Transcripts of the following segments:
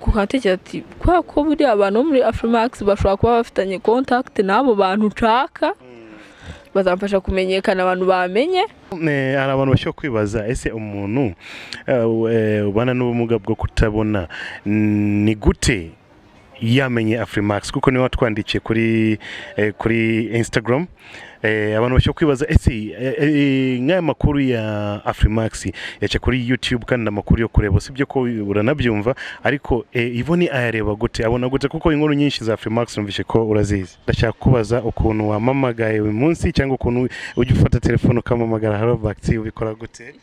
kuhatekereza ati kubera ko buriya abantu bo muri afurimax bashobora kuba bafitanye kontakiti n'abo bantu nshaka? Bazamfasha kumenyekana abantu bamenye. Hari abantu bashobora kwibaza ese umuntu eh, eh, ubana n'ubumuga bwo kutabona ni gute yamenye Afrimax kuko ni we watwandikiye kuri eh, kuri Instagram. Abantu bashobora kwibaza ese eh, eh, nk'aya makuru ya Afrimax yaca kuri YouTube kandi amakuru yo kureba usibye ko uranabyumva? Ariko eh, Yvonne ayareba gute? Abona gute? Kuko inkuru nyinshi za Afrimax numvishe ko urazizi. Ndashaka kubaza ukuntu wamamagaye uyu munsi cyangwa ukuntu ujya ufata telefone ukamamagara Hello Bakti ubikora gute?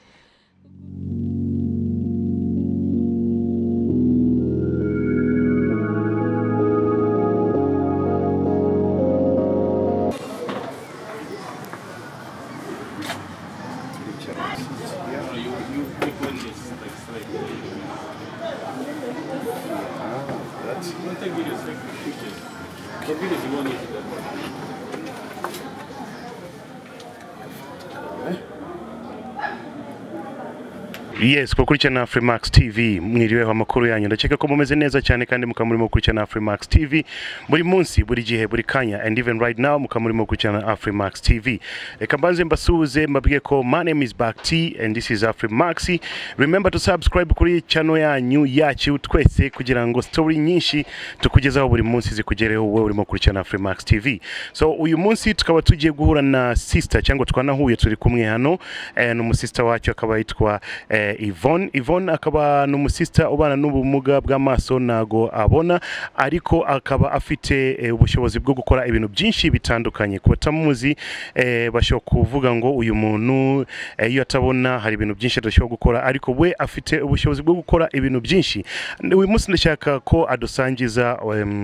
Yes, kukurikirana Freemax TV mwiriweho amakuru yanyu ndakeka ko mumeze neza cyane kandi mukaba murimo gukurikirana Freemax TV buri munsi buri gihe buri kanya. And even right now mukaba murimo gukurikirana Freemax TV reka mbanze mbasuhuze mbabwiye ko my name is Back T and this is Freemax remember to subscribe kuri channel yanyu yacu twese kugira ngo story nyinshi tukugezaho buri munsi zikugereho wowe urimo gukurikirana Freemax TV so uyu munsi tukaba tugiye guhura na sister cyangwa twanahuye turi kumwe hano. Eh, n'umusista wacu akaba yitwa eh, Yvonne. Yvonne akaba n'umusista ubana n'ubumuga bw'amaso nago abona ariko akaba afite eh, ubushobozi bwo gukora ibintu byinshi bitandukanye. Ku batamuzi eh, bashobora kuvuga ngo uyu muntu eh, iyo atabona hari ibintu byinshi adashobora gukora ariko we afite ubushobozi bwo gukora ibintu byinshi. Uyu munsi ndashaka ko adusangiza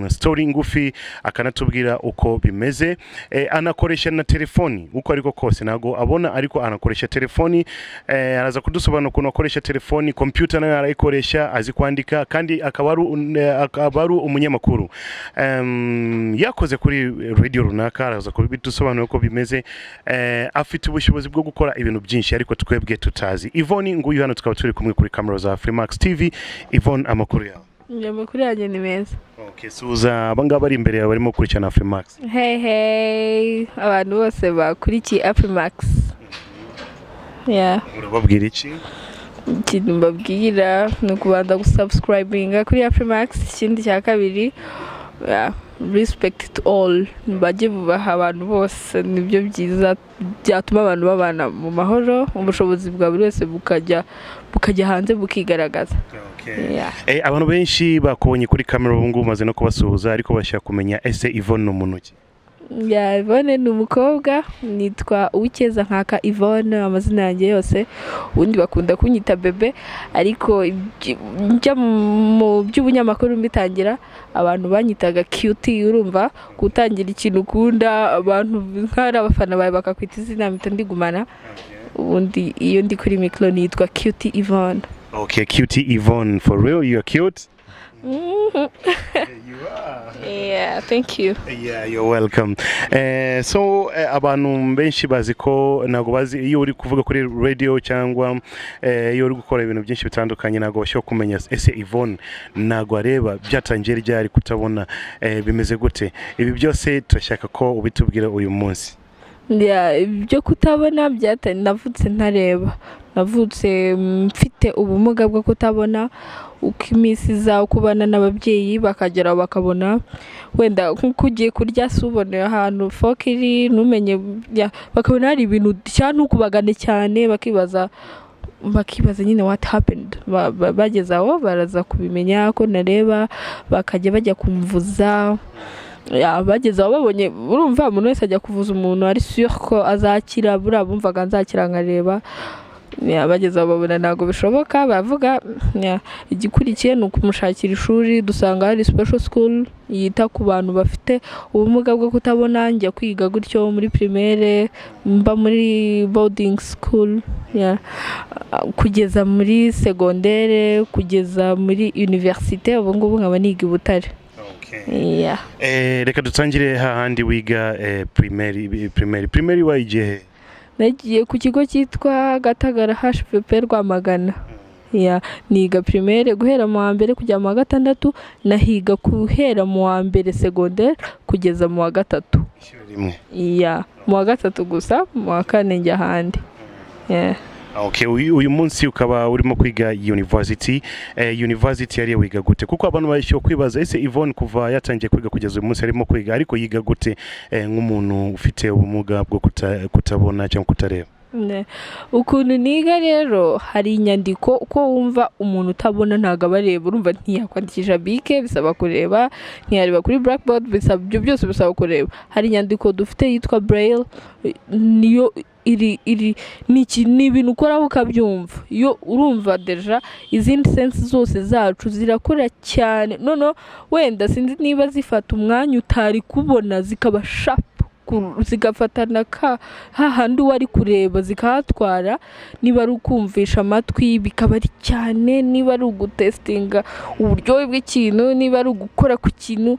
story ngufi akanatubwira uko bimeze. Anakoresha na telefoni uko ariko kose ntago abona ariko anakoresha telefoni. Araza kudusobanura ukuntu akoresha telefoni computer na yo arayikoresha azi kwandika kandi akaba ari umunyamakuru. Yakoze kuri radio runaka araza kubidusobanura uko bimeze. Eh, afite ubushobozi bwo gukora ibintu byinshi ariko twebwe tutazi. Yvonne nguyu hano tukaba turi kumwe kuri camera za Freemax TV Yvonne amakuru yawe? Amakuru yanjye ni meza. Suza abangaba bari imbere yawe barimo gukurikirana hey hey abantu bose bakurikiye afurimax yeah. Urababwira iki? Ikintu mbabwira ni ukubanza gusubscribinga kuri afurimax ikindi cya kabiri to all bajye bubaha abantu bose ni byo byiza byatuma abantu babana mu mahoro ubushobozi bwa buri wese bukajya bukajya hanze bukigaragaza. Eh, abantu benshi bakubonye kuri kamera ubu ngubu umaze no kubasuhuza ariko bashaka kumenya ese Yvonne ni umuntu ki? Yvonne ni umukobwa nitwa uwikeza nkaka Yvonne amazina yanjye yose. Ubundi bakunda kunyita bebe ariko njya mu by'ubunyamakuru mbitangira abantu banyitaga cutie urumva? Gutangira ikintu ukunda abantu nk'ari abafana bawe bakakwita izina mpita ndigumana. Ubundi iyo ndi kuri mikoro nitwa cutie Yvonne. Okay, cutie Yvonne for real you are cute? You are. yeah thank you. Yeah, you're welcome. Eh, so eh, abantu benshi bazi ko ntabwo bazi iyo uri kuvuga kuri radio cyangwa eh, iyo uri gukora ibintu byinshi bitandukanye ntabwo bashobora kumenya. Ese Yvonne ntabwo areba byatangiye ryari kutabona bimeze gute? Ibi byose turashaka ko ubitubwira uyu munsi. Ibyo kutabona byatanye navutse ntareba. Navutse mm, mfite ubumuga bwo kutabona uko iminsi iza kubana n'ababyeyi bakagera bakabona wenda nk'uko ugiye kurya si ubone ahantu foke iri ntumenye bakabona hari ibintu cyangwa ntukubagane cyane bakibaza bakibaza nyine what happened? Ba- ba- bageze aho baraza kubimenya ko nareba bakajya bajya kumvuza bageze aho babonye urumva umuntu wese ajya kuvuza umuntu ari sure ko azakira buriya bumvaga nzakira nkareba bageze aho babona ntabwo bishoboka baravuga igikurikiye ni ukumushakira ishuri dusanga hari special school yita ku bantu bafite ubumuga bwo kutabona njya kwiga gutyo muri primaire mba muri boarding school kugeza muri segondere kugeza muri universite ubu ngubu nkaba niga i Butare. Eh, reka dutangire hahandi wiga eh, primary primary primary wayigiye? Nagiye ku kigo cyitwa gatagara hpp rwamagana. Ya niga primaire guhera mu wa mbere kujya mu wa gatandatu nahiga guhera mu wa mbere secondaire kugeza mu wa gatatu. Mu wa gatatu gusa mu wa kane njya ahandi. Yeah. Okay, uyu, munsi ukaba urimo kwiga university. Eh, university yari wiga gute? Kuko abantu bashyira kwibaza ese Yvonne kuva yatangiye kwiga kugeza uyu munsi arimo kwiga ariko yiga gute? Eh, nk'umuntu ufite ubumuga bwo kuta, kutabona cyangwa kutareba. Ukuntu niga rero hari inyandiko uko wumva umuntu utabona ntabwo aba areba urumva ntiyakwandikisha bike bisaba kureba ntiyareba kuri blackboard bisaba ibyo byose bisaba kureba. Hari inyandiko dufite yitwa braille niyo iri iri ni ibintu ukoraho ukabyumva. Iyo urumva deja izindi sensi zose zacu zirakora cyane. Noneho wenda sinzi niba zifata umwanya utari kubona zikaba shapu zigafatana hahandi uwo ari kureba zikahatwara niba ari ukumvisha amatwi bikaba ari cyane niba ari ugutesitinga uburyohe bw'ikintu niba ari ugukora ku kintu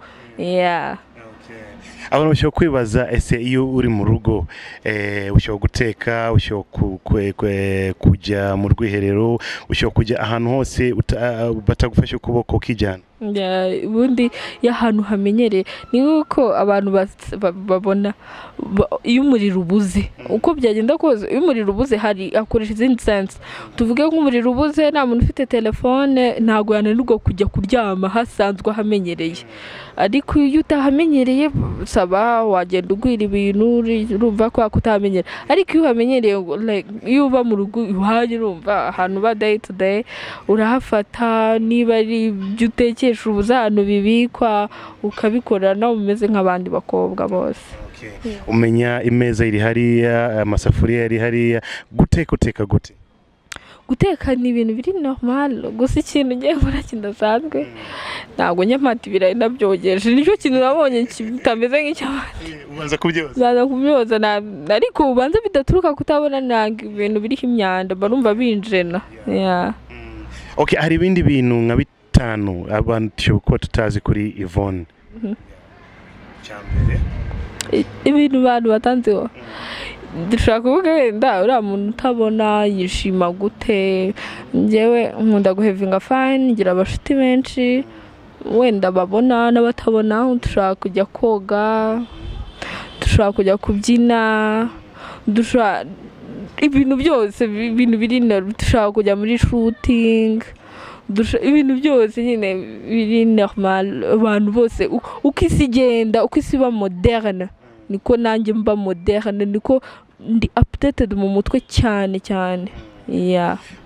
abantu bashobora kwibaza ese iyo uri mu rugo eh, ushobora guteka ushobora kujya mu rwiherero ushobora kujya ahantu hose batagufashe ukuboko ukijyana? Ubundi iyo ahantu hamenyereye ni nk'uko abantu babona ba- iyo umuriro ubuze. Uko byagenda kose iyo umuriro ubuze hari hakoresha izindi sense. Tuvuge nk'umuriro ubuze nta muntu ufite telefone ntabwo yananirwa kujya kuryama hasanzwe ahamenyereye. Ariko iyo utahamenyereye saba wagenda ugwira ibintu urumva ko utahamenyera ariko iyo uhamenyereye iyo uba mu rugo iwanyu urumva ahantu uba day to urahafata niba ari ibyo utekesha ubuze ahantu bibikwa ukabikora nawe umeze nk'abandi bakobwa bose. Umenya imeza iri hariya amasafuriya ari hariya guteka uteka gute? Guteka ni ibintu biri normal gusa ikintu ngiye nkora kidasanzwe ntabwo nyamata ibirayi nabyogeje ni cyo kintu nabonye kitameze nk'icy'abandi. Ubanza kubyoza. Baza kubyoza na- ariko ubanza bidaturuka kutabona ntabwo ibintu biriho imyanda mba numva binjena. Yeah. okay hari ibindi bintu nka bitanu abantu kuba tutazi kuri Yvonne Mhm. cyambere I- ibintu abantu batanzeho dushobora kuvuga wenda uriya muntu utabona yishima gute njyewe nkunda guhevinga fani ngira abashuti benshi wenda babona n'abatabona dushobora kujya koga dushobora kujya kubyina dushobora ibintu byose bi- ibintu biri dushobora kujya muri shutingi ibintu byose nyine biri normal abantu bose uko isi igenda uko isi iba moderne niko nanjye mba moderne niko ndi updated mu mutwe cyane cyane.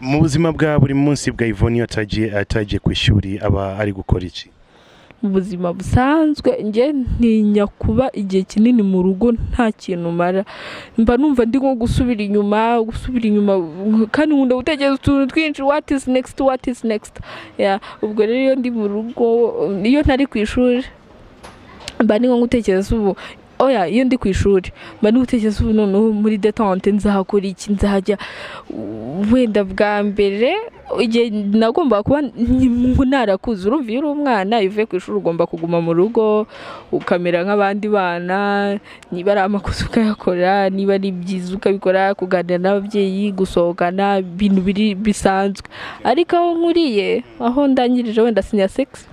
Mu buzima bwa buri munsi bwa Yvonne iyo atagiye ku ishuri aba ari gukora iki? Mu buzima busanzwe. Njye ntinya kuba igihe kinini mu rugo nta kintu mara. Mba numva ndi nko gusubira inyuma gusubira inyuma kandi nkunda gutekereza utuntu twinshi. What is next? What is next? Ubwo rero iyo ndi mu rugo iyo ntari ku ishuri mba ndi nko gutekereza ubu oya iyo ndi ku ishuri. Mba ndi gutekereza ubu noneho muri detente nzahakora iki nzajya wenda bwa mbere igihe nagomba kuba narakuze urumva iyo uri umwana iyo uvuye ku ishuri ugomba kuguma mu rugo ukamera nk'abandi bana niba ari amakosa ukayakora niba ari byiza ukabikora kuganira n'ababyeyi gusohokana ibintu biri bisanzwe. Ariko aho nkuriye aho ndangirije wenda sinya segisi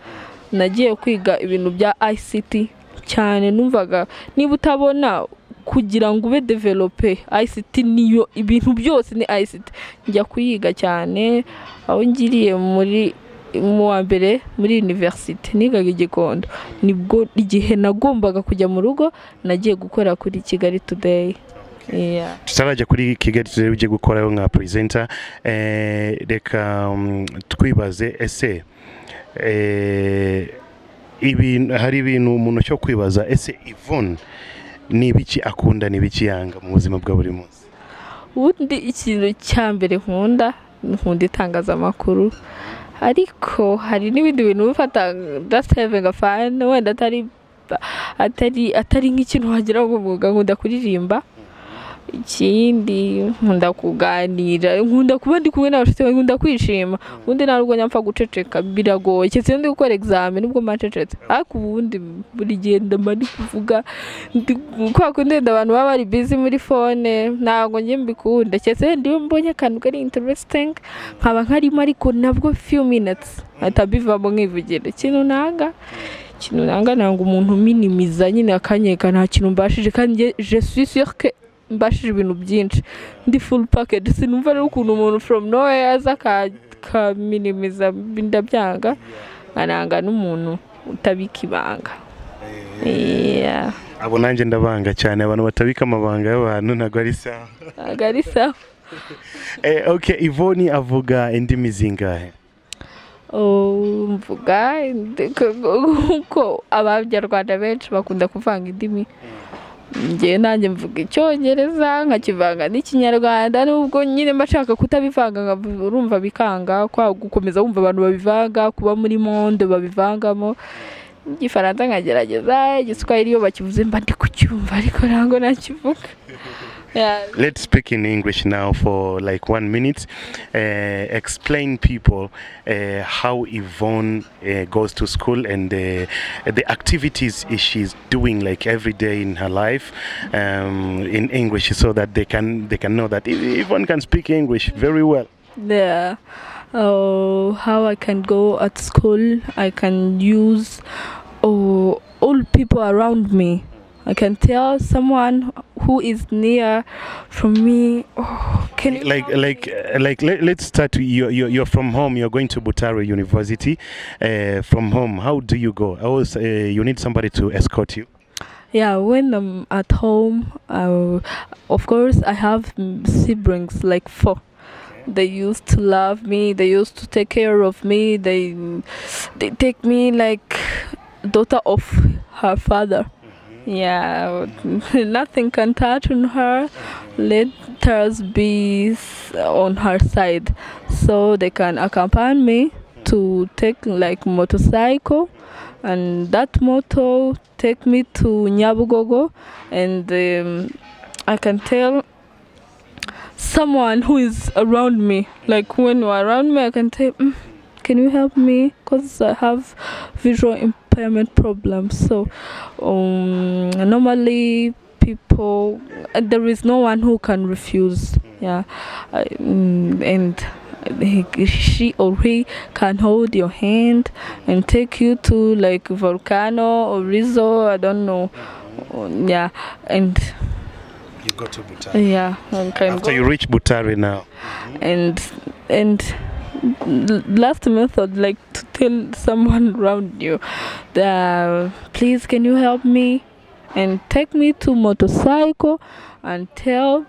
nagiye kwiga ibintu bya ICT cyane. Numvaga niba utabona kugira ngo ube develope ICT niyo ibintu byose ni ICT njya kuyiga cyane aho ngiriye muri mu wa mbere muri university. Nigaga igikondo ni bwo igihe nagombaga kujya mu rugo nagiye gukora kuri Kigali Today. Tutarajya kuri kigali turebe ugiye gukoraho nka presenter. Eh, reka mm, twibaze ese eh, hari ibintu umuntu cyo kwibaza ese Yvonne ni ibiki akunda ni ibiki yanga mu buzima bwa buri munsi? Ubundi ikintu cya mbere nkunda nkunda itangazamakuru. Ariko hari n'ibindi bintu bifata just having a fun wenda atari atari nk'ikintu wagira ngo umwuga nkunda kuririmba. Ikindi nkunda kuganira. Nkunda kuba ndi kumwe n'abashuti banjye nkunda kwishima. Ubundi nta nyapfa guceceka. Biragoye. Keretse iyo ndi gukora examen nubwo mba ncecetse ariko ubundi buri gihe ndaba ndi kuvuga kwa kundi wenda abantu baba bari busy muri fone ntabwo njye mbikunda. Keretse wenda iyo mbonye akantu kari interesting nkaba nkarimo ariko nabwo few minutes. Nkahita mbivamo nkivugira ikintu nanga ikintu nanga nanga umuntu uminimiza nyine akanyeka nta kintu mbashije. Kandi je suis sûr que mbashije ibintu byinshi. Ndi full package sinumva rero ukuntu umuntu from nowhere aza aka- akaminimiza ndabyanga nkananga n'umuntu utabika ibanga. Abo nanjye ndabanga cyane abantu batabika amabanga y'abantu ntabwo ari sawa. Ntabwo ari sawa. Eh, okay Yvonne avuga indimi zingahe? Oh, mvuga ko abanyarwanda benshi bakunda kuvanga indimi. Njyewe nanjye mvuga icyongereza nkakivanga n'ikinyarwanda nubwo nyine mba nshaka kutabivanga urumva bikanga gukomeza wumva abantu babivanga kuba muri monde babivangamo. Igifaransa nkagerageza igiswahili iyo bakivuze mba ndi kucyumva ariko ntabwo nakivuga. Yeah. Let's speak in English now for like one minute. Uh, explain people uh, how Yvonne uh, goes to school and the activities she's doing like every day in her life um, in English, so that they can they can know that Yv- Yvonne can speak English very well. Yeah. Oh, how I can go at school. I can use oh, all people around me. I can tell someone who is near from me. Oh, can Like like me?" like let, let's start. with You you're, you're from home. You're going to Butaro University. Uh, from home, how do you go? I was uh, you need somebody to escort you. Yeah, when I'm at home, uh, of course I have siblings like four. They used to love me. They used to take care of me. They they take me like daughter of her father. Yeah, nothing can touch on her. Let us be on her side, so they can accompany me to take like motorcycle, and that motor take me to Nyabugogo, and um, I can tell someone who is around me. Like when you're around me, I can tell, mm, can you help me? Because I have visual impairment problems. So um, normally people, there is no one who can refuse. Yeah, mm, and he, she or he can hold your hand and take you to like volcano or Rizzo. I don't know. Yeah, and You go to Butare. yeah, and After go you reach Butare now. and and l- last method like to tell someone around you that please can you help me? And take me to motorcycle and tell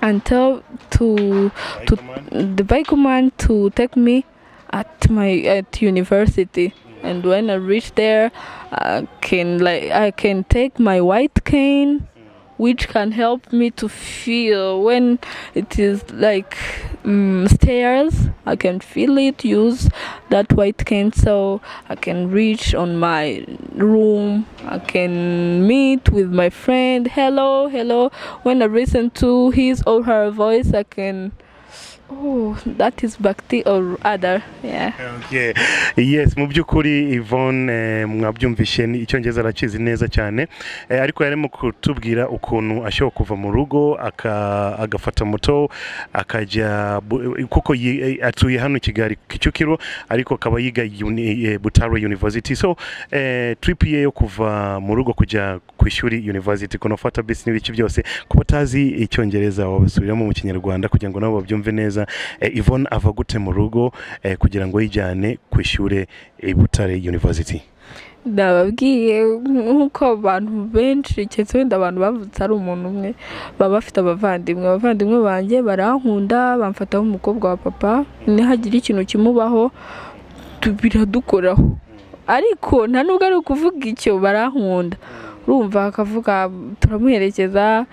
and tell to to the bike man to take me at my at university. And when i reach there i can like i can take my white cane which can help me to feel when it is like um, stairs i can feel it use that white so i can reach on my room i can meet with my friend hello hello. When i listen to his or her voice i can oh that is bhakti or other yeah. Okay. yes mu by'ukuri Yvonne eh, mwabyumvishe ni- icyongereza arakizi neza cyane. Eh, ariko yarimo kutubwira ukuntu ashobora kuva mu rugo agafata moto akajya kuko eh, atuye hano kigali kicukiro ariko akaba yiga butaro university. So trip ye yo kuva mu rugo kujya ku ishuri university kunafata bisi n'ibiki byose ku batazi icyongereza wabasubiramo mu kinyarwanda kugira ngo nabo babyumve neza. Eh, Yvonne ava gute mu rugo eh, kugira ngo yijyane ku ishuri Butare University? Ndababwiye nk'uko abantu benshi keretse wenda abantu bavutse ari umuntu umwe baba bafite abavandimwe. Abavandimwe banjye barankunda bamfata nk'umukobwa wa papa nihagira ikintu kimubaho biradukoraho. Ariko nta nubwo ari ukuvuga icyo barankunda. Urumva akavuga turamuherekeza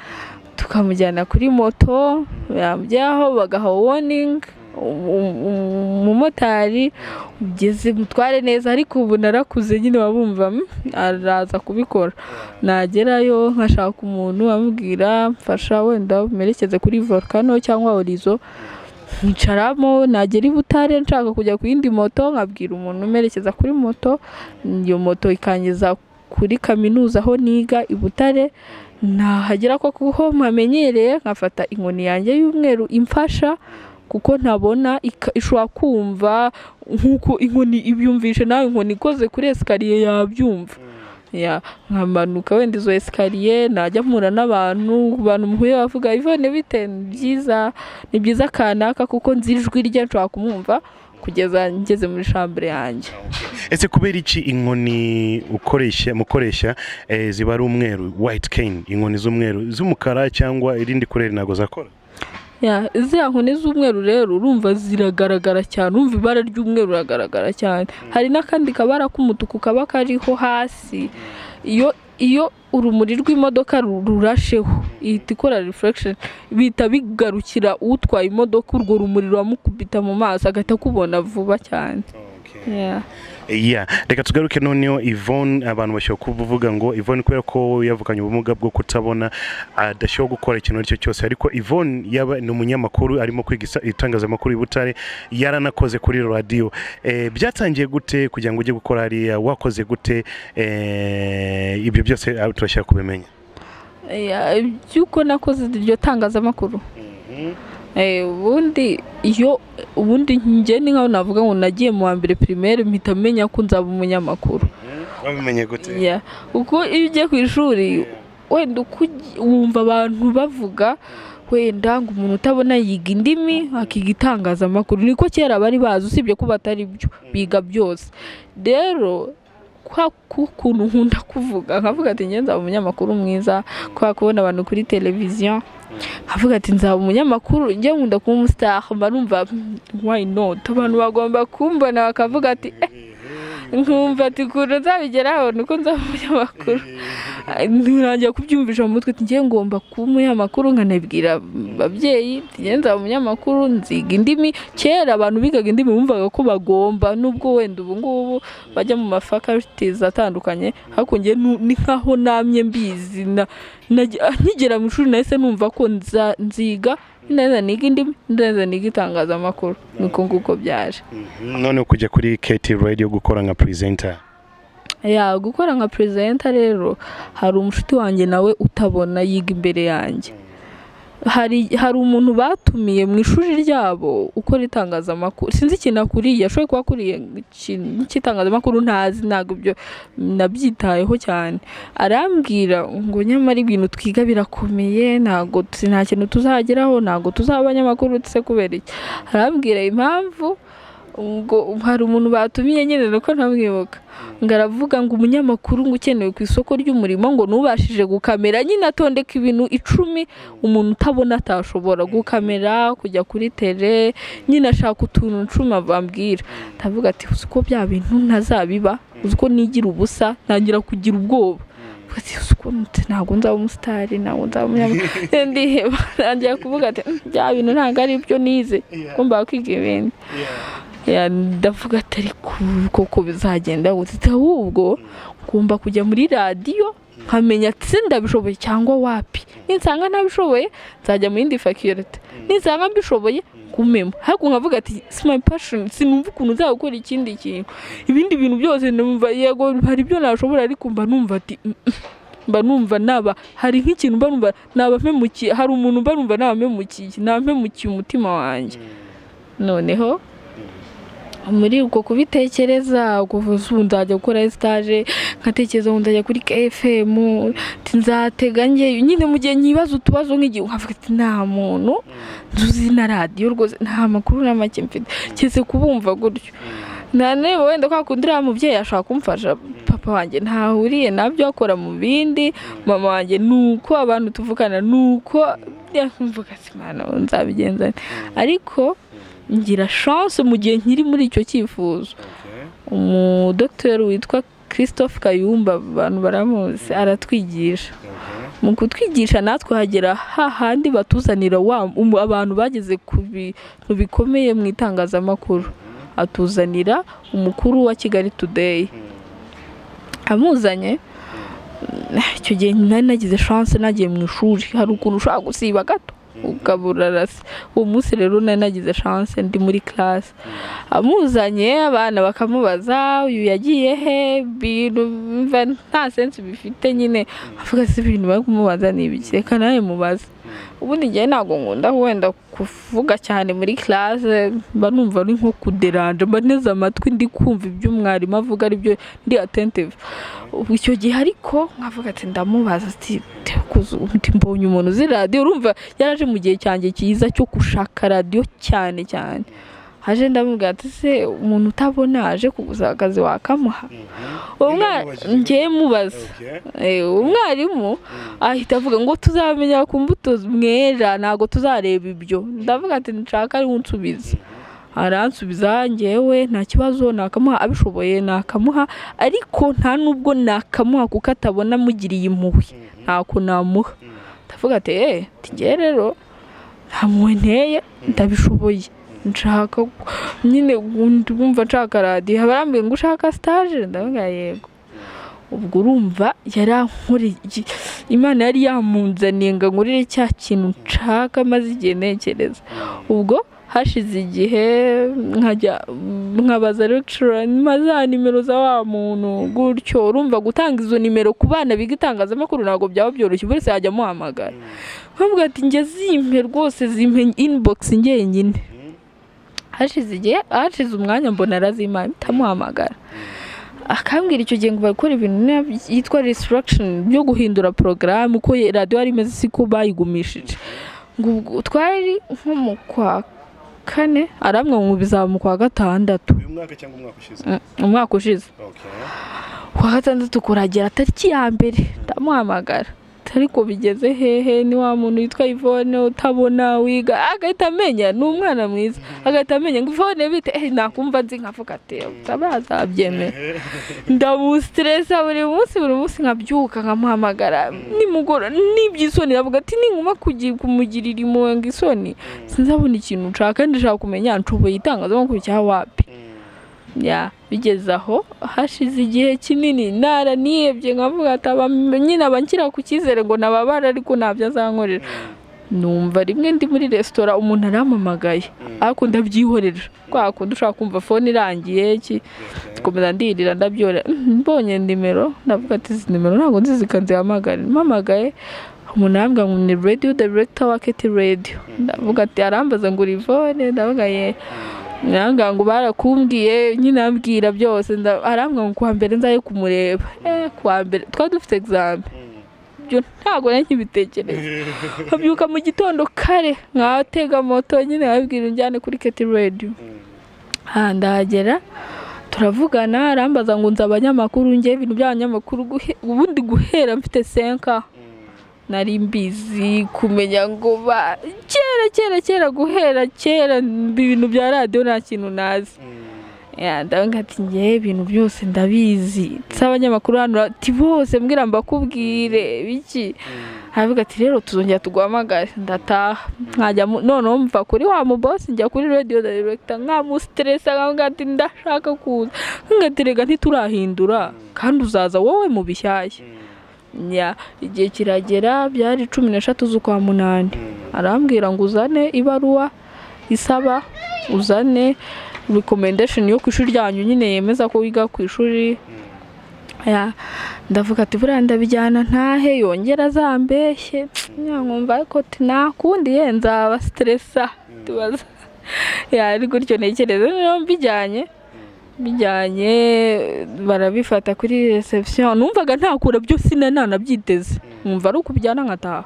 tukamujyana kuri moto yamujyaho bagaha woningi umumotari ugeze mutware neza. Ariko ubu narakuze nyine wabumva "Mm, araza kubikora. Nagerayo nkashaka umuntu amubwira mfasha wenda merekeze kuri volcano cyangwa orizo nkicaramo nagera i butare nshaka kujya ku yindi moto nkabwira umuntu umerekeza kuri moto. Iyo moto ikangeza kuri kaminuza aho niga i butare. Nahagera ko kuko mpamenyereye nkafata inkoni yanjye y'umweru imfasha kuko ntabona ishobora kumva nk'uko inkoni ibyumvishe nawe inkoni ikoze kuri esikariye yabyumva. Ya nkamanuka wenda izo esikariye najya mpura n'abantu abantu muhuye bavuga ivone bite? Ni byiza ni byiza kanaka kuko nzi ijwi rye nshobora kumwumva. Kugeza ngeze muri shambure yanjye ese kubera iki inkoni ukoresha mukoresha eh, ziba ari umweru? White cane inkoni z'umweru. Z'umukara cyangwa irindi kureri ntabwo zakora? Ya ziriya nkoni z'umweru rero urumva ziragaragara cyane. Urumva ibara ry'umweru riragaragara cyane. Hari n'akandi kabara k'umutuku kaba kariho hasi. Iyo iyo urumuri rw'imodoka ru- rurasheho. Ihita ikora reflection. Bihita bigarukira utwaye imodoka urwo rumuri ruramukubita mu maso agahita akubona vuba cyane. Yeah. Yeah. reka tugaruke noneho Yvonne abantu bashobora kuvuga ngo Yvonne kubera ko yavukanye ubumuga bwo kutabona adashobora gukora ikintu icyo cyose. Ariko Yvonne yaba ni umunyamakuru arimo kwiga itangazamakuru i Butare yaranakoze kuri radiyo eh, byatangiye gute kugira ngo ujye gukora hariya? Wakoze gute? Eh, ibyo byose ah, turashaka kubimenya. Iby'uko nakoze iryo tangazamakuru. Eh, ubundi iyo ubundi njye ni nkaho navuga ngo nagiye mu wa mbere primaire mpita menya ko nzaba umunyamakuru. Wabimenye gute? Kuko iyo ugiye ku ishuri wenda wumva abantu bavuga wenda ngo umuntu utabona yiga indimi akiga itangazamakuru. Niko kera bari bazi usibye ko batari byo biga byose. Rero kwa kuntu nkunda kuvuga. Nkavuga ati njye nzaba umunyamakuru mwiza kwa kubona abantu kuri televiziyo nkavuga ati nzaba umunyamakuru njye nkunda kuba umustar mba numva "Hmm, why not? Abantu bagomba kumbona bakavuga ati eh, nkumva ukuntu nzabigeraho nuko nzaba umunyamakuru nturangira kubyumvisha mu mutwe njye ngomba kuba umunyamakuru nkanabwira ababyeyi njye nzaba umunyamakuru nziga indimi. Kera abantu bigaga indimi bumvaga ko bagomba nubwo wenda ubu ngubu bajya mu mafaculties atandukanye nu- ni nkaho namye mbizi nkigera mu ishuri nahise numva ko nziga neza niga indimi neza niga itangazamakuru niko nguko byaje. Noneho kujya kuri KT radio gukora nka presenter? Ya gukora nka perezida rero hari umushuti wanjye nawe utabona yiga imbere yanjye. Hari hari umuntu batumiye mu ishuri ryabo ukora itangazamakuru. Sinzi ikintu akuriye ashoboye kuba akuriye ikintu cy'itangazamakuru ntazi ntabwo ibyo nabyitayeho cyane. Arambwira ngo nyamara ibintu twiga birakomeye ntabwo nta kintu tuzageraho ntabwo tuzaba abanyamakuru tuse kubera iki? Arambwira impamvu ngo hari umuntu batumiye nyine nuko ntamwibuka. Ngo aravuga ngo umunyamakuru ngo ukenewe ku isoko ry'umurimo ngo n'ubashije gukamera. Nyine atondeka ibintu icumi umuntu utabona atashobora gukamera kujya kuri tere nyine ashaka utuntu icumi bambwira ndavuga ati uzi ko bya bintu ntazabiba? Uzi ko nigira ubusa? Ntangira kugira ubwoba. Ntabwo nzaba umusitari ntabwo nzaba umunyamakuru ndiheba ntangira kuvuga ati "Mm, bya bintu ntabwo ari byo nize ngomba kwiga ibindi. Ndavuga ati ariko koko bizagenda gute? Ahubwo ngomba kujya muri radiyo nkamenya ati ndabishoboye cyangwa wapi? Ninsanga ntabishoboye nzajya mu yindi fakirite ninsanga mbishoboye kumemo ariko nkavuga ati si my passion sinumva ukuntu nzaba gukora ikindi kintu. Ibindi bintu byose numva yego hari ibyo nashobora ariko mba numva ati "Mm, mm." mba numva naba hari nk'ikintu mba numva naba mpemukiye hari umuntu mba numva naba mpemukiye naba mpemukiye umutima wanjye. Noneho muri uko kubitekereza kuvuza ubu nzajya gukora stage nkatekereza ngo nzajya kuri KFM nzatega njye. Nyine mu gihe nyibaza utubazo nk'igihe nkavuga ati nta muntu nzuzi na radiyo rwose nta makuru na make mfite. Keretse kubumva gutyo. Naneba wenda kwa kundi uriya mubyeyi ashaka kumfasha papa wanjye ntahuriye na byo akora mu bindi mama wanjye ni uko abantu tuvugana ni uko mvuga ati nzabigenza nte?" ariko ngira chance mu gihe nkiri muri icyo cyifuzo. Umudogiteri witwa christophe kayumba abantu baramuzi aratwigisha. Mu kutwigisha natwe hagera hahandi batuzanira wa abantu bageze ku bintu bikomeye mu itangazamakuru. Atuzanira umukuru wa kigali today. Amuzanye icyo gihe nari nagize chance nagiye mu ishuri. Hari ukuntu ushobora gusiba gato. Ukabura rasi. Uwo munsi rero nari nagize chance ndi muri classe amuzanye abana bakamubaza uyu yagiye he? Ibintu mva nta sensi bifite nyine. Avuga se ibintu bari kumubaza ni ibiki? Reka nawe mubaze. Ubundi njyewe ntabwo nkunda wenda kuvuga cyane muri classe mba numva ari nko kuderanje mba neze amatwi ndi kumva ibyo umwarimu avuga ari byo ndi attentive. Icyo gihe ariko nkavuga ati ndamubaza ati "Kuzu- uti mbonye umuntu uzi radiyo urumva yaraje mu gihe cyanjye cyiza cyo gushaka radiyo cyane cyane. Haje ndamubwira ati se umuntu utabona aje kuguza akazi wakamuha? Ngiye mubaza Eh, umwarimu ahita avuga ngo tuzamenya ku mbuto mwera ntabwo tuzareba ibyo. Ndavuga ati nshaka ari unsubiza aransubiza ngewe nta kibazo nakamuha. Abishoboye nakamuha ariko nta nubwo nakamuha kuko atabona mugiriye impuhwe. Ntako namuha. Ndavuga ati eee ngewe rero nta mpuhwe nteye ndabishoboye. Nshaka nyine wumva nshaka radiyo barambwiye ngo ushaka sitaje ndavuga yego. Ubwo urumva yarankoreye imana yari yamunzaniye ngo ankorere cya kintu nshaka maze igihe ntekereza. Ubwo hashize igihe nkabaza lecturer za nimero za wa muntu gutyo urumva gutanga izo nimero ku bana biga itangazamakuru ntabwo byaba byoroshye buri wese yajya amuhamagara. Nkavuga ati njye zimpe rwose zimpe inbox njyenyine. Hashize igihe hashize umwanya mbona arazima mpitamuhamagara akambwira icyo gihe ngo bakora ibintu yitwa restruction byo guhindura porogaramu uko radiyo yari imeze siko bayigumishije. Ngo twari nko mu kwa kane aramwe mu kwa gatandatu. Uyu mwaka cyangwa umwaka ushize? Umwaka ushize. Okay. kwa gatandatu kuragera tariki ya mbere ndamuhamagara. Ariko bigeze hehe ni wa muntu witwa Yvonne utabona wiga agahita amenya ni umwana mwiza agahita amenya ngo Yvonne bite? Eh nakumva nzi nkavuga ati utabazabyemera ndamustresa buri munsi buri munsi nkabyuka nkamuhamagara nimugora n'iby'isoni navuga ati kugira kumugirira impuhwe ngo isoni. Sinzabona ikintu nshaka ndashaka kumenya nshoboye itangazamakuru cya wapi? Bigeze aho hashize igihe kinini. Naraniyebye nkavuga ati aba nyine abanshyira ku cyizere ngo nababara ariko ntabyo azankorera. Numva rimwe ndi muri resitora umuntu arampamagaye ariko ndabyihorera kwa kundi ushaka kumva fone irangiye iki komeza ndirira ndabyora mbonye nimero. Ndavuga ati izi nimero ntabwo nzi zikanzihamagara mpamagaye umuntu arambwira ngo ni radiyo director wa keti radiyo ndavuga ati arambaza ngo uri ndavuga ye nanga ngo barakumbwiye nyine ambwira byose arambwira ngo kuwa mbere nzaye kumureba. Eh kuwa mbere twari dufite ibyo ntabwo nkibitekereza nkabyuka mu gitondo kare nkatega moto nyine nkabibwira unjyane kuri keti radiyo aha ndahagera turavugana arambaza ngo nzi abanyamakuru njye ibintu by'abanyamakuru ubundi guhera mfite senka nari mbizi kumenya ngo ba kera kera kera guhera kera ibintu bya radiyo nta kintu nazi. Ya, ndavuga ati ngewe ibintu byose ndabizi. Abanyamakuru hano ati bose mbwira mbakubwire. Biki? Aravuga ati rero tuzongera tuguhamagare. Ndataha. Nkajya noneho mva kuri wa mubosi njya kuri radiyo director nkamustresa nkavuga ati ndashaka kuza. Nkaterega ntiturahindura. Kandi uzaza wowe mu bishyashya ya igihe kiragera byari cumi n'eshatu z'ukwa munani. Arambwira ngo uzane ibaruwa isaba uzane recommendation yo ku ishuri ryanyu nyine yemeza ko wiga ku ishuri. Ndavuga ati buriya ndabijyana ntahe yongera azambeshye nkumva ariko ati nta kundi ye nzaba stressa tubaza. Ya ari gutyo ntekereza rero mbijyanye bijyanye barabifata kuri reception. Numvaga ntakura byose nanabyiteze nkumva ari ukubijyana nkataha.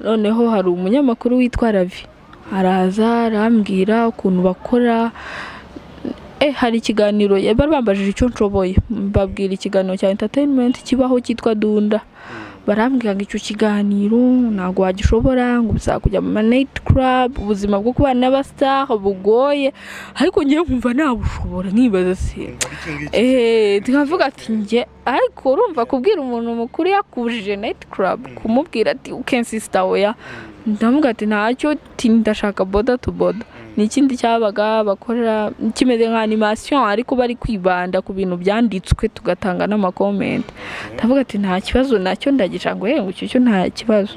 Noneho hari umunyamakuru witwa ravi. Araza arambwira ukuntu bakora. Eh hari ikiganiro bari bambajije icyo nshoboye. Mbabwira ikiganiro cya entertainment kibaho cyitwa dunda. Barambwira ngo icyo kiganiro ntabwo wagishobora ngo bisaba kujya mu ma night club ubuzima bwo kubana n'abastar bugoye ariko ngewe nkumva nabushobora nkibaza se eee tukavuga ati njye ariko urumva kubwira umuntu mukuru yakujije night club kumubwira ati ukensisita oya? Ndamubwira ati ntacyo ndashaka boda tu boda. Ni ikindi cyabaga bakorera kimeze nka animation ariko bari kwibanda ku bintu byanditswe tugatanga n'amakomenti ndavuga ati nta kibazo na cyo ndagisha ngo yewe icyo cyo nta kibazo.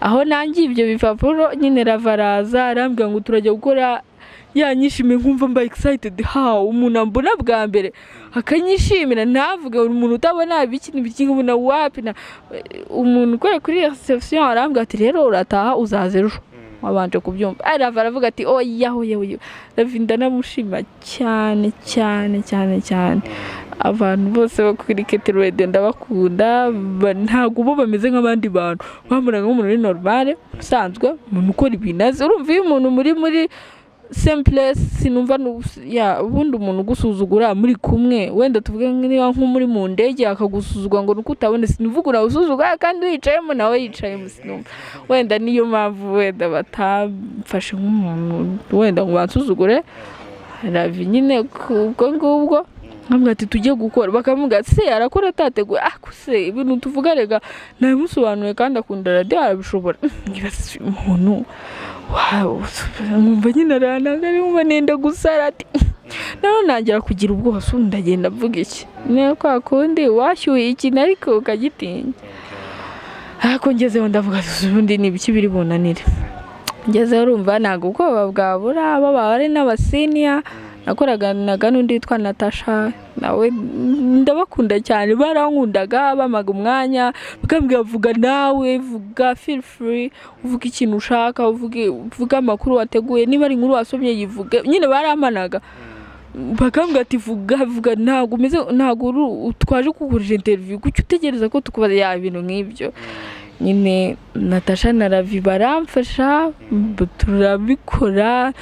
Aho nangiye ibyo bipapuro nyine ravaraza arambwira ngo turajya gukora yanyishimiye nkumva mba excited. Ha umuntu ambona bwa mbere akanyishimira ntavuge umuntu utabona ibiki n'ibiki nkubona wapi umuntu ukora kuri reception arambwira ati rero urataha uzaza ejo. Wabanje kubyumva. Arava aravuga ati oya oya oya ravi ndanamushima cyane cyane cyane cyane. Abantu bose bo kuri keterwede ndabakunda ba- ntabwo bo bameze nk'abandi bantu. Bamunaga nk'umuntu uri normale usanzwe umuntu ukora ibintu azi. Urumva iyo umuntu muri muri simplesi sinumva ubundi umuntu ugusuzugura muri kumwe wenda tuvuge niba nk'umuri mu ndege akagusuzugura ngo nuko utabone sinivuga urawusuzugura kandi wicayemo? Nawe yicayemo sinumva. Wenda niyo mpamvu wenda batafashe nk'umuntu wenda ngo bansuzugure ravi nyine ubwo ngubwo nkamwe ati tujye gukora. Bakavuga se arakora atateguye? Ah se ibintu tuvuga rega nabimusobanuye kandi akunda radiyo arabishobora. Nkibaza umuntu nkumva nyine aranaga arimo nenda gusara ati nawe ntangira kugira ubwoba ubu ndagenda mvuga iki? Niyo kwa kundi washyuye ikintu ariko ukagitinya ariko ngezeho ndavuga ubundi ni ibiki biri bunanire? Ngezeho urumva ntabwo ubwoba bwabura baba ari n'abasiniya nakoraga n'undi witwa natasha. Nawe ndabakunda cyane barankundaga bamaga umwanya bakambwira vuga nawe vuga feel free uvuga ikintu ushaka uvuge amakuru wateguye niba ari inkuru wasomye yivuge nyine barampanaga bakambwira ati vuga vuga ntabwo umeze ntabwo uri twaje kugurira interview kuki utegereza ko tukubaza ibintu nk'ibyo? Nyine natasha na ravi baramfasha turabikora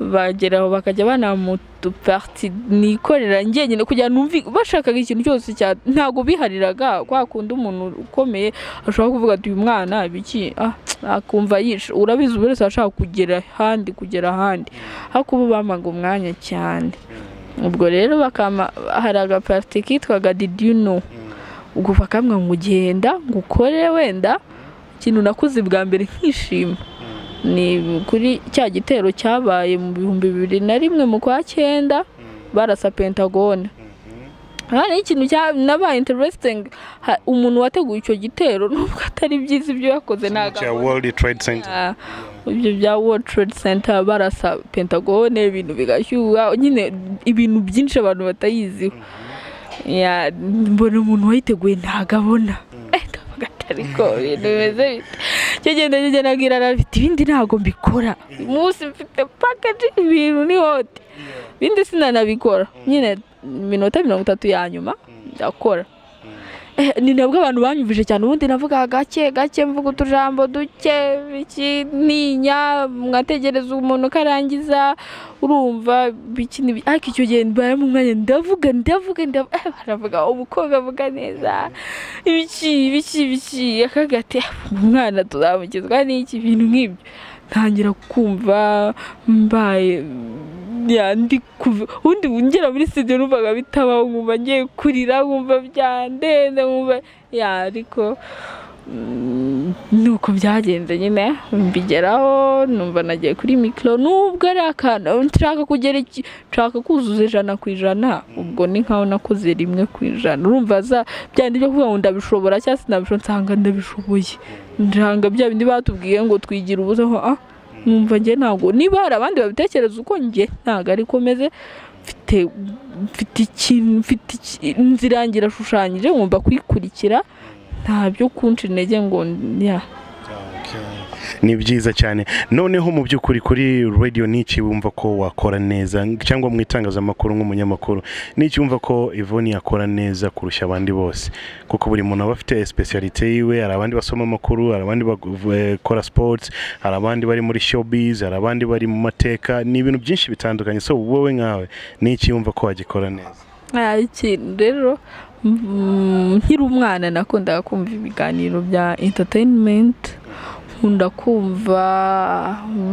bageraho bakajya banamuduparti nikorera njyenyine kugira ngo bashakaga ikintu cyose ntabwo bihariraga kwa kundi umuntu ukomeye ashobora kuvuga ati uyu mwana biki? Ah akumva yishe urabizi buri wese ashaka kugera ahandi kugera ahandi. Ariko ubu bamaga umwanya cyane. Ubwo rero hari agapariti kitwaga did you know ubwo bakamwa ngo ukore wenda ikintu nakoze bwa mbere nkishima ni kuri cya gitero cyabaye mu bihumbi bibiri na rimwe mu kwa cyenda barasa pentagone. Hano ikintu nabaye interesting. Umuntu wateguye icyo gitero nubwo atari byiza ibyo yakoze ntabwo cya world trade center. Ibyo bya world trade center barasa pentagone ibintu bigashyuha nyine ibintu byinshi abantu batayiziho mbona umuntu wayiteguye ntabwo abona ariko ibintu bimeze bite? Icyo genda njye nabwira arafite ibindi ntabwo mbikora. Uyu munsi mfite pakeji ibintu ni hote ibindi sinanabikora. Nyine iminota mirongo itatu ya nyuma ndakora. ni nabwo abantu banyumvise cyane ubundi navuga gake gake mvuga utujambo duke ntinya mwategereza umuntu ukarangiza urumva ariko icyo gihe mbaye mu mwanya ndavuga ndavuga baravuga umukobwa avuga neza. Ibiki ibiki ibiki akagati umwana tuzamukizwa n'iki? Ibintu nk'ibyo ntangira kumva mbaye ndi kuva ubundi ngera muri studio numvaga bitabaho nkumva ngiye kurira nkumva byandende nkumva ya ariko nuko byagenze nyine mbigeraho numva nagiye kuri mikoro nubwo ari akantu nshaka kugera nshaka kuzuza ijana ku ijana ubwo ni nkaho nakoze rimwe ku ijana urumva za byandi byo kuvuga ngo ndabishobora cyangwa se ndabishobora nsanga ndabishoboye nsanga bya bindi batubwiye ngo twigira ubuze ah numva njye ntabwo. Niba hari abandi babitekereza uko njye ntabwo ariko meze mfite mfite ikintu mfite inzira yanjye irashushanyije ngomba kuyikurikira nta byo kunca intege ngo ya. Ni byiza cyane. Noneho mu by'ukuri kuri radiyo n'iki wumva ko wakora neza? Cyangwa mu itangazamakuru nk'umunyamakuru n'iki wumva ko ivoni yakora neza kurusha abandi bose? Kuko buri muntu aba afite specialite yiwe hari abandi basoma amakuru hari abandi bakora sports hari abandi bari muri showbiz hari abandi bari mu mateka. Ni ibintu byinshi bitandukanye. So wowe nkawe n'iki wumva ko wagikora neza? Nta ikintu rero Mm, nkiri umwana nakundaga kumva ibiganiro bya entertainment. Nkunda kumva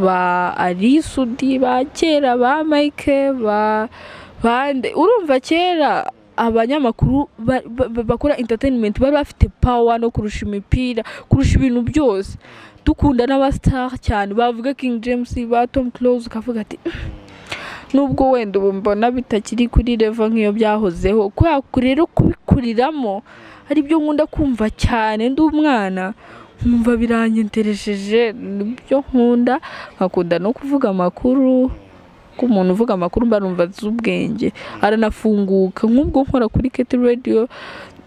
ba arisudi ba kera ba ba bande urumva kera abanyamakuru ba- ba- ba- bakora entertainment bari bafite power no kurusha imipira kurusha ibintu byose. Dukunda n'abastar cyane bavuga King James ba Tom Close ukavuga ati nubwo wenda ubu mbona bitakiri kuri level nk'iyo byahozeho. Kubera rero kubikuriramo ari byo nkunda kumva cyane ndi umwana. Nkumva biranyenteresheje ni byo nkunda. Nkakunda no kuvuga amakuru. Ko umuntu uvuga amakuru mba numva azi ubwenge. Aranafunguka nk'ubwo nkora kuri keti radiyo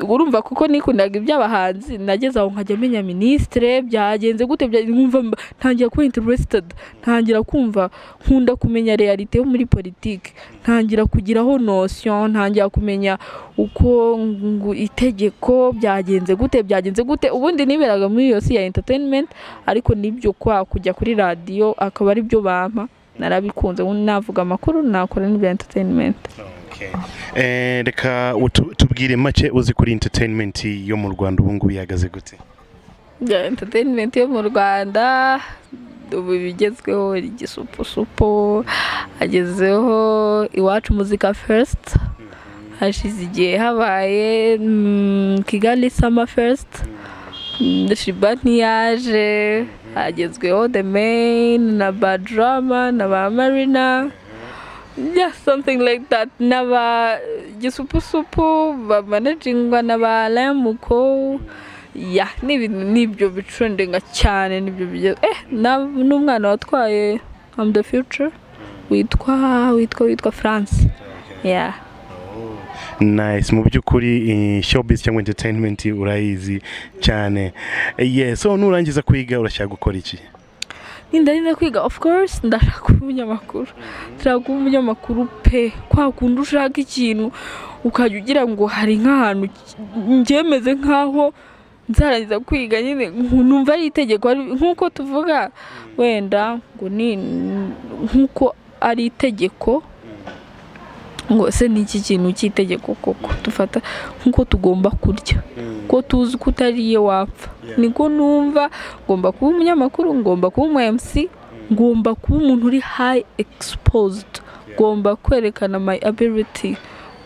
urumva kuko nikundaga iby'abahanzi nageze aho nkajya menya minisitire byagenze gute ntangira kuba interested ntangira kumva nkunda kumenya realite yo muri politiki ntangira kugiraho notion ntangira kumenya uko itegeko byagenze gute byagenze gute ubundi niberaga muri iyo si ya entertainment ariko ni byo kwa kujya kuri radiyo akaba ari byo bampa narabikunze navuga amakuru nakora n'ibya entertainment. Eh, reka utu- tubwire make uzi kuri entertainment yo mu rwanda ubu ngubu ihagaze gute? Entertainment yo mu rwanda ubu bigezweho igisupusupu hagezeho iwacu muzika first hashize igihe habaye mm, kigali summer first Mm, shiba ntiyaje hagezweho the main na ba drama na ba marina yeah something like that. N'aba gisupusupu bamanajingwa na ba lemuko. Ya ni ibintu n'ibyo bicundenga cyane ni byo bigeze eh na- n'umwana watwaye am the future witwa witwa witwa france yeah. Nice. Mu by'ukuri showbiz cyangwa entertainment urayizi cyane. Eh, so nurangiza kwiga urashaka gukora iki? Nindarinda kwiga of course ndashaka kuba umunyamakuru. Ndashaka kuba umunyamakuru pe kwa kundi ushaka ikintu ukajya ugira ngo hari nk'ahantu ngemeze nk'aho nzarangiza kwiga nyine. Numva ari itegeko nk'uko tuvuga wenda ngo ni nk'uko ari itegeko ngo se ni iki kintu cy'itegeko koko dufata nk'uko tugomba kurya. Ko tuzi ko utariye wapfa. Niko numva ngomba kuba umunyamakuru ngomba kuba umu MC ngomba kuba umuntu uri high exposed. Ngomba kwerekana my ability.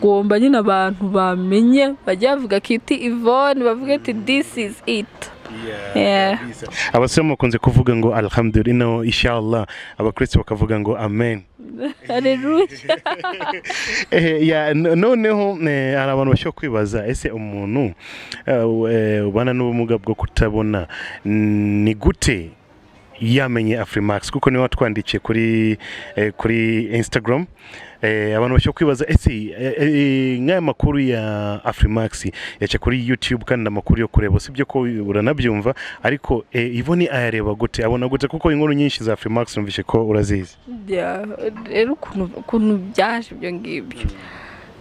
Ngomba nyine abantu bamenye bajya bavuga kiti Yvonne bavuga ati this is it. Abasore bakunze kuvuga ngo alhamdulillah inshallah abakristo bakavuga ngo amen. Eh, noneho eh, hari abantu bashobora kwibaza ese umuntu eh, ubana n'ubumuga bwo kutabona ni gute yamenye afrimax? Kuko ni we watwandikiye kuri kuri instagram. Abantu bashobora kwibaza ese eh, eh, nk'aya makuru ya afrimax yaca kuri youtube kandi amakuru yo kureba usibye ko uranabyumva? Ariko eh, ivoni ayareba gute? Abona gute? Kuko inkuru nyinshi za afrimax numvishe ko urazizi. Rero ukuntu ukuntu byaje ibyo ngibyo.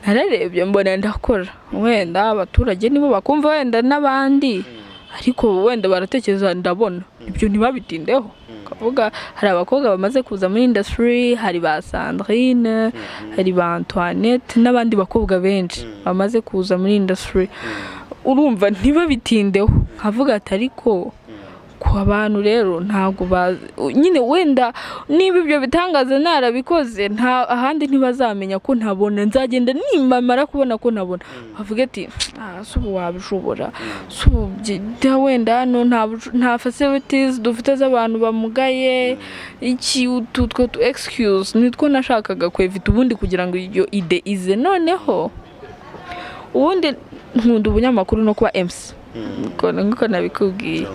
Nararebye mbona ndakora. Wenda abaturage nibo bakumva wenda n'abandi. Ariko wenda baratekereza ndabona. Ibyo ntibabitindeho. Kavuga hari abakobwa bamaze kuza muri industry hari ba Sandrine hari ba Antoinette n'abandi bakobwa benshi bamaze kuza muri industry. Urumva ntibabitindeho. Nkavuga ati ariko ku bantu rero ntabwo nyine wenda niba ibyo bitangaza narabikoze nta ahandi ntibazamenya ko ntabona nzagenda nimamara kubona ko ntabona. Bavuga ati ah si ubu wabishobora si ubu wenda hano nta facilities dufite z'abantu bamugaye iki utu two tu excuse nitwo nashakaga kwevita ubundi kugira ngo iyo ide ize. Noneho ubundi nkunda ubunyamakuru no kuba nk'uko nk'uko nabikubwiye.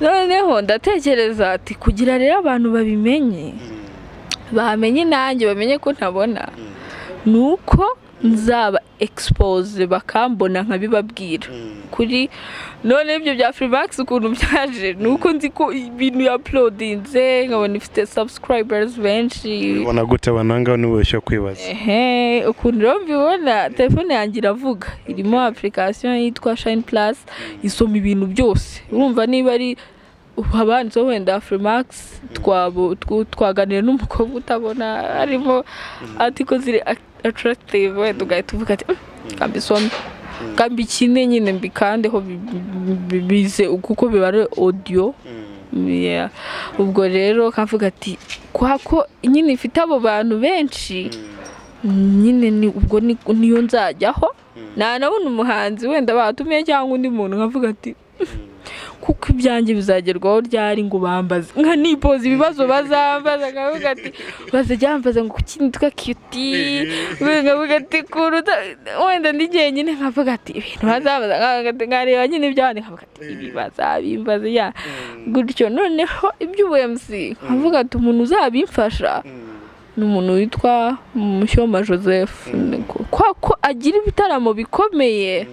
Noneho ndatekereza ati kugira rero abantu babimenye. Bamenye nanjye bamenye ko ntabona. Ni uko nzaba expose bakambona nkabibabwira. Kuri none ibyo bya Freemax ukuntu byaje. Ni uko nzi ko ibintu ya uploadinze nkabona ifite subscribers benshi. Ubona gute? Nibo bashobora kwibaza. Ukuntu rero mbibona telefone yanjye iravuga. Irimo application yitwa shine plus isoma ibintu byose. Urumva niba ari habanditseho wenda twabo tw- twaganira n'umukobwa utabona. Harimo article ziri at- attractive wenda ugahita uvuga ati "Mm, kambisome kandi mbikine nyine mbikandeho bi- bi- bize kuko biba ari audio. Yeah. ubwo rero kavuga ati kwa ko nyine ifite abo bantu benshi nyine ni ubwo ni- niyo nzajyaho nanabona umuhanzi wenda batumiye cyangwa undi muntu. Nkavuga ati kuko ibyanjye bizagerwaho ryari ngo bambaze? Nka nipoza ibibazo bazambaza nkavuga ati bazajya bambaza ngo kuki nitwa cuti nkavuga ati kuruta wenda ndi jyenyine. Nkavuga ati ibintu bazambaza. Nkareba nyine ibyabandi nkavuga ati ibi bazabimbaza ya. Gutyo noneho iby'ubuemsi nkavuga ati umuntu uzabimfasha? Ni umuntu witwa Mushyoma Joseph. Kwa ko agira ibitaramo bikomeye.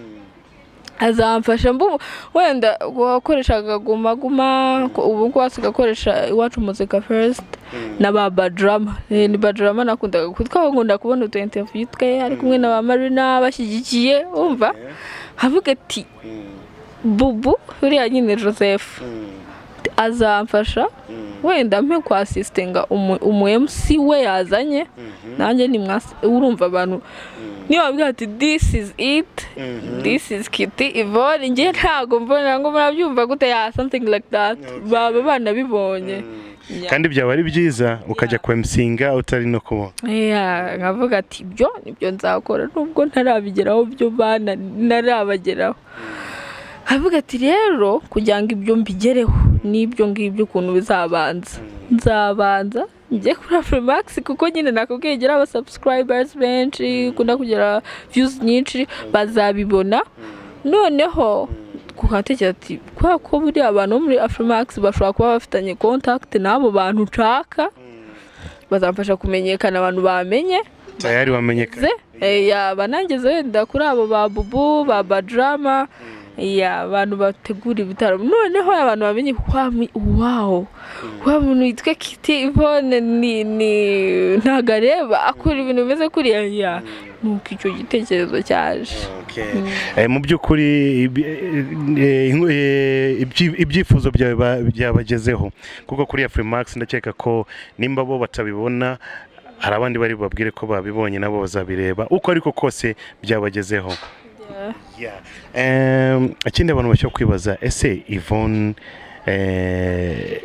Azamfasha. Mbu wenda wakoreshaga guma guma ubu ngubu asigaye akoresha iwacu muzika first na ba badrama. Eh, ni badrama nakundaga kutwa nkunda kubona utu interview twe ari kumwe na ba marina bashyigikiye wumva? Havuga ati bubu uriya nyine joseph. Azamfasha. Wenda mpe kwasisitinga umu umu MC we yazanye. Nanjye ni mwasi urumva abantu niba babwira ati this is it this is kitty ivone njye ntabwo mbona ngo murabyumva gute? Ya something like that. Baba banabibonye. Yeah. kandi byaba ari byiza ukajya kwemusinga utari no kubona nkavuga ati ibyo ni byo nzakora nubwo ntarabigeraho byo bana ntarabageraho. Nkavuga ati rero kugira ngo ibyo mbigereho n'ibyo ngibyo ukuntu bizabanza. Nzabanza njye kuri afurimax kuko nyine nakubwiye gira aba subscribers benshi ukunda kugira views nyinshi bazabibona. Noneho kuhatekereza ati kubera ko buriya abantu bo muri afurimax bashobora kuba bafitanye contact n'abo bantu nshaka bazamfasha kumenyekana abantu bamenye. Tayari wamenyekanye ze yaba nangeze wenda kuri abo ba bubu ba badrama abantu bategura ibitaramo noneho abantu bamenye wawo wa muntu witwa kiti ivone ni ni ntago areba akora ibintu bimeze kuriya. Ya nuko icyo gitekerezo cyaje. Eh, mu by'ukuri eh, eh, ibyi- ibyifuzo byabagezeho. Kuko kuri Afrimax ndakeka ko nimba bo batabibona hari abandi bari babwire ko babibonye nabo bazabireba. Uko ariko kose byabagezeho. Ikindi abantu bashobora kwibaza ese Yvonne eh,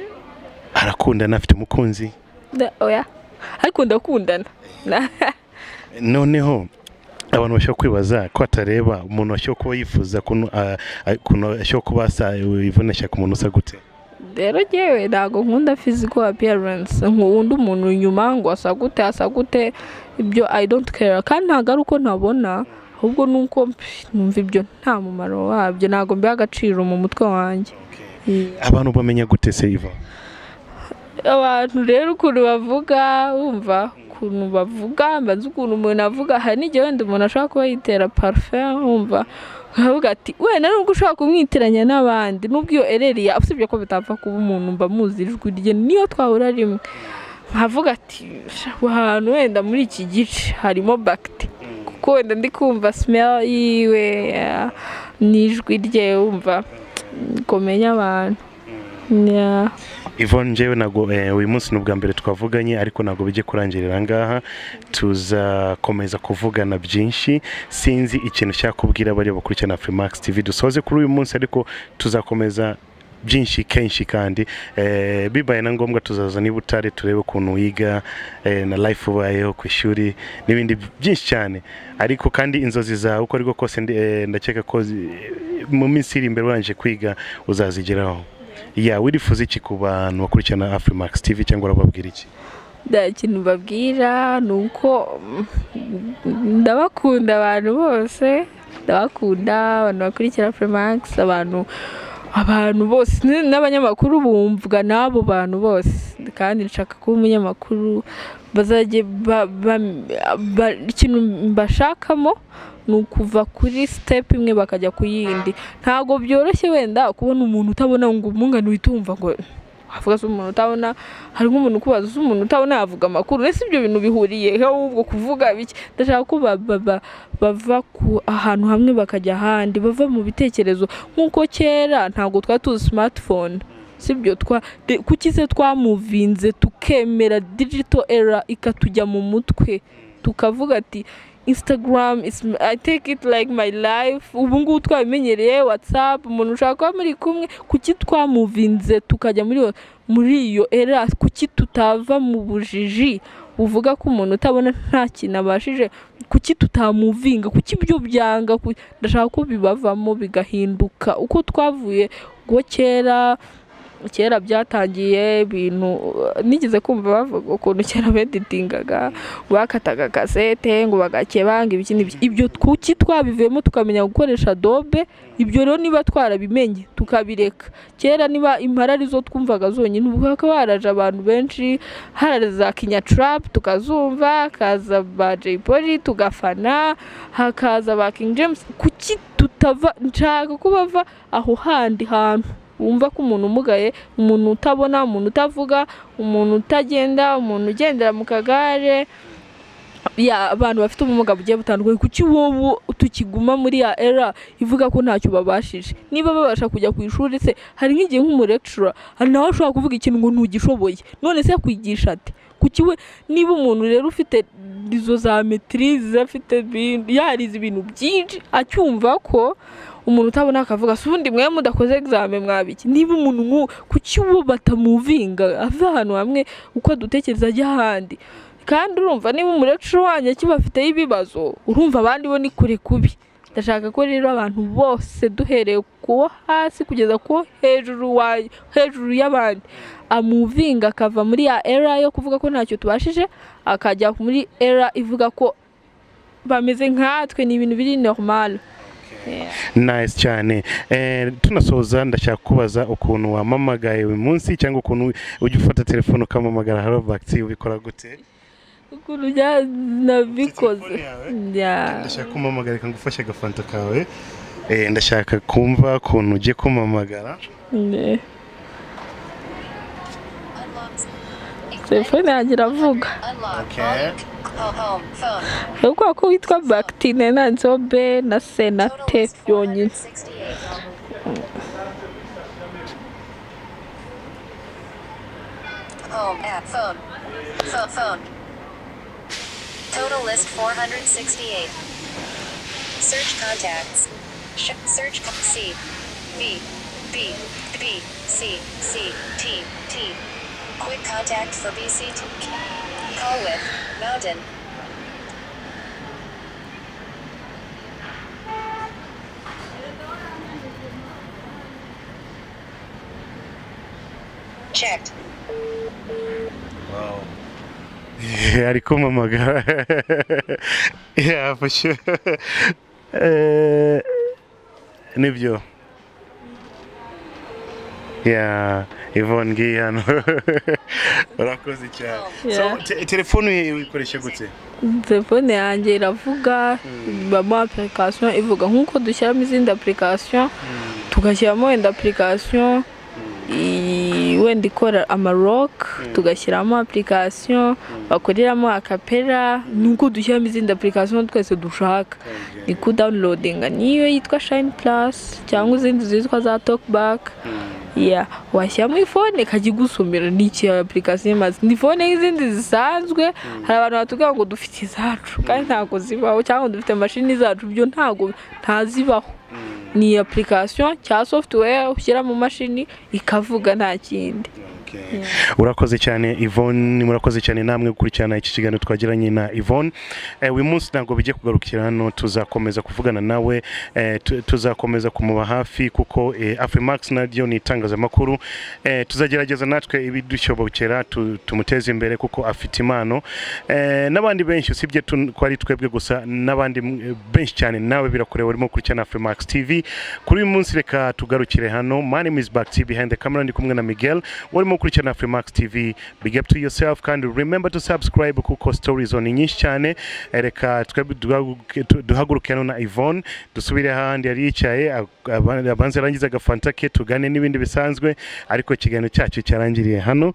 arakundana? Afite umukunzi? Oya ariko ndakundana noneho abantu bashobora kwibaza ko atareba umuntu ashobora kuba yifuza ukuntu ashobora kuba asa ivunesha ku muntu usa gute? Rero ngewe ntabwo nkunda physical appearance. Nkunda umuntu inyuma ngo asa gute asa gute ibyo i don't care. Kandi ntabwo ari uko ntabona. Ahubwo ni uko numva ibyo nta mumaro wabyo ntabwo mbiha agaciro mu mutwe wanjye. Abantu bamenya gute se Yvonne abantu rero ukuntu bavuga wumva ukuntu bavuga mbazi ukuntu umuntu avuga hari n'igihe wenda umuntu ashobora kuba yitera parufe wumva ukavuga ati wenda nubwo ushobora kumwitiranya n'abandi nubwo iyo ereriya usibye ko bitapfa kuba umuntu mba muzi ijwi rye niyo twahura rimwe. Nkavuga ati "Sha, ahantu wenda muri iki gice harimo bagiti kuko wenda ndi kumva simera yiwe n'ijwi rye wumva kumenya abantu. Yvonne njyewe ntabwo eh, uyu munsi ni ubwa mbere twavuganye ariko ntabwo bijye kurangirira aha ngaha. Tuzakomeza kuvugana byinshi. Sinzi ikintu ushaka kubwira abari bakurikirana Freemax TV dusoze kuri uyu munsi ariko tuzakomeza byinshi kenshi kandi eh, bibaye na ngombwa tuzaza niba utari turebe ukuntu wiga eh, na life ubayeho ku ishuri n'ibindi byinshi cyane. Ariko kandi inzozi zawe uko ariko kose eh, ndakeka ko mu minsi iri imbere urangije kwiga uzazigeraho. Ya wirifuza iki ku bantu bakurikirana Afrimax TV cyangwa urababwira iki? Nta kintu babwira ni uko mm, ndabakunda abantu bose ndabakunda abantu bakurikira Freemax abantu abantu bose n'abanyamakuru bumvwa n'abo bantu bose. Kandi nshaka kuba umunyamakuru bazajye ba- ba- ba- ikintu mbashakamo ni ukuva kuri sitepu imwe bakajya ku yindi. Ntabwo byoroshye wenda kubona umuntu utabona ngo umungane uhita wumva ngo havuga se umuntu utabona hari nk'umuntu ukubaza se umuntu utabona yavuga amakuru ese ibyo bintu bihuriye ahubwo kuvuga bike? Ndashaka ko ba- ba- ba- bava ku ahantu hamwe bakajya ahandi bava mu bitekerezo. Nk'uko kera ntabwo twari tuzi smartphone sibyo kuki se twamuvinze tukemera digital era ikatujya mu mutwe? Tukavuga ati instagram i take it like my life. Ubu ngubu twabimenyereye whatsapp umuntu ushaka kuba muri kumwe kuki twamuvinze tukajya muri iyo era? Kuki tutava mu bujiji buvuga ko umuntu utabona nta kintu abashije? Kuki tutamuvinga? Kuki ibyo byanga? Ndashaka ko bibavamo bigahinduka. Uko twavuye ubwo kera kera byatangiye ibintu nigeze kumva bavuga ukuntu kera beditingaga bakataga kasete ngo bagakebanga ibiki n'ibiki. Ibyo kuki twabivuyemo tukamenya gukoresha dobe ibyo rero niba twarabimenye tukabireka. Kera niba impara ari zo twumvaga zonyine ubu hakaba haraje abantu benshi haraje za kinyaturapu tukazumva hakaza ba jay polly tugafana hakaza ba king james. Kuki tutava nshaka ko aho handi hantu? Wumva ko umuntu umugaye umuntu utabona umuntu utavuga umuntu utagenda umuntu ugendera mu kagare. Abantu bafite ubumuga bugiye butandukanye. Kuki wowe tukiguma muri ya era ivuga ko ntacyo babashije? Niba babasha kujya ku ishuri se hari nk'igihe nk'umurekishura nawe ashobora kuvuga ikintu ngo ntugishoboye. None se yakwigisha ate? Kuki we niba umuntu rero ufite izo za metirize afite yarize ibintu byinshi acyumva ko umuntu utabona akavuga si ubundi mwe mudakoze egizame mwabiki? Niba umuntu nk'uwo kuki uwo batamuvinga? Ave ahantu hamwe uko adutekereza ajya ahandi. Kandi urumva niba umurekishoro wanyu akibafiteho ibibazo urumva abandi bo ni kure kubi. Ndashaka ko rero abantu bose duhereye kuwo hasi kugeza ku hejuru hejuru y'abandi. Amuvinga akava muri ya era yo kuvuga ko ntacyo tubashije akajya muri era ivuga ko bameze nkatwe ni ibintu biri normal. Nice cyane. Eh, tunasoza ndashaka kubaza ukuntu wamamagaye uyu munsi cyangwa ukuntu ujya ufata telefone ukamamagara haro bagiti ubikora gute? Ukuntu nabikoze. Ndashaka kumamagara reka ngufashe agafanta kawe. Eh, ndashaka kumva ukuntu ugiye kumamagara. Ne. telefone yanjye iravuga. Okay. kubera ko witwa bagitine na c na t byonyine Home app phone. Phone phone. Total list 468. Search contacts. Sh- search co- C. B. B. B. C. C. T. T. Quick contact for BCT. Call with Mountain. Checked. ari kumamagara yeah for sure. Eh, ni byo yeah. Yvonne ngiyi hano urakoze cyane telefone uyikoresha gute? Telefone yanjye iravuga ibamo application ivuga. Nk'uko dushyiramo izindi application tugashyiramo wenda application i- wenda ikora amarok tugashyiramo application bakoreramo akapera. Nuko dushyiramo izindi application twese dushaka. Ni kudawunirodinga niyo yitwa shine plus cyangwa izindi zitwa za talkback. Yeah. Washyiramo ifone ikajya igusomera. Ni iki application imaze? Ni fone nk'izindi zisanzwe. Hari abantu batubwira ngo dufite izacu. Kandi ntabwo zibaho. Cyangwa dufite mashini zacu. Byo ntabwo ntazibaho. Ni application cyangwa software ushyira mu mashini ikavuga nta kindi. Urakoze cyane Yvonne. Murakoze cyane. Namwe gukurikirana iki kiganiro twagiranye na Yvonne. Eh, uyu munsi ntabwo bijya kugarukira hano. Tuzakomeza kuvugana nawe. Eh, tu- tuzakomeza kumuba hafi kuko eh, Afrimax naryo ni itangazamakuru. Tuzagerageza natwe ibidushobokera tu- tumuteze imbere kuko afite impano. N'abandi benshi usibye ko ari twebwe gusa n'abandi benshi cyane nawe birakureba. Urimo gukurikirana Afrimax TV kuri uyu munsi reka tugarukire hano. Is Bakti behind the camera. Ndi kumwe na Miguel. Warimo gukurikirana Afrimax TV big up to yourself kandi remember to subscribe kuko stories on nyinshi cyane reka hano na Yvonne. Dusubire ahandi yari yicaye ab- ab- abanze arangize agafanta ke tugane n'ibindi bisanzwe. Ariko ikiganiro cyacu cyarangiriye hano